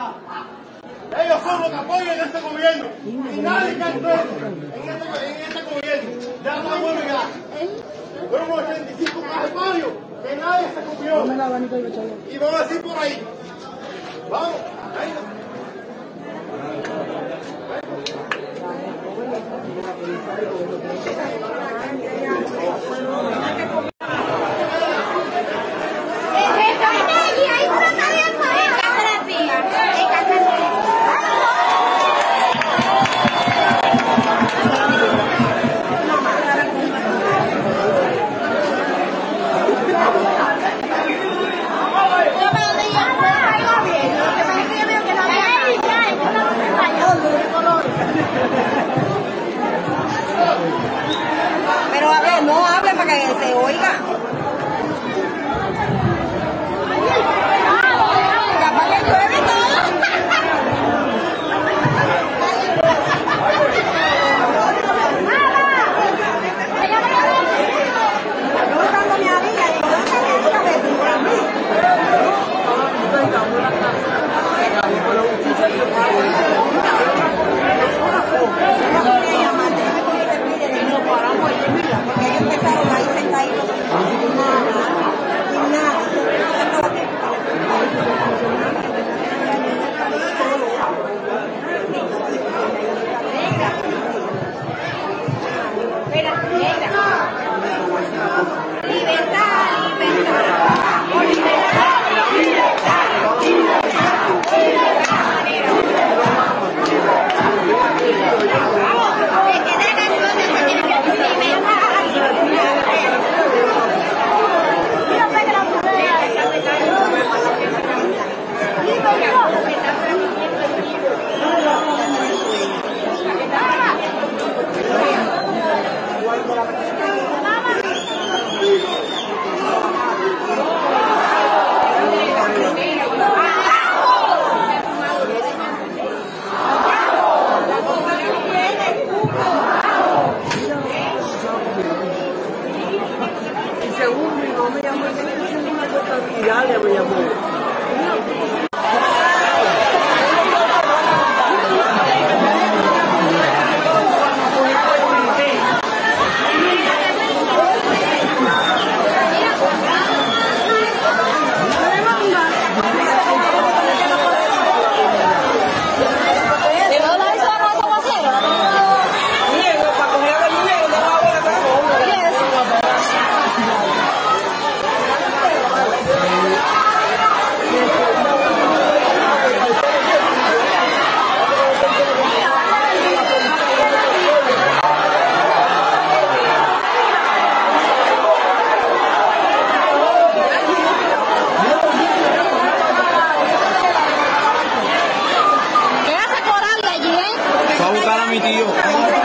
Ellos son los que apoyan este gobierno. Y nadie entre en este, en este gobierno. Ya está bueno ya. Fueron 85 cajas de pollo que nadie se comió. Y vamos a decir por ahí. Vamos. Ahí. Pero a ver, no hable para que se oiga. Yeah, that we Alam ito yun.